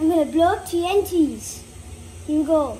I'm gonna blow up TNTs. Here we go.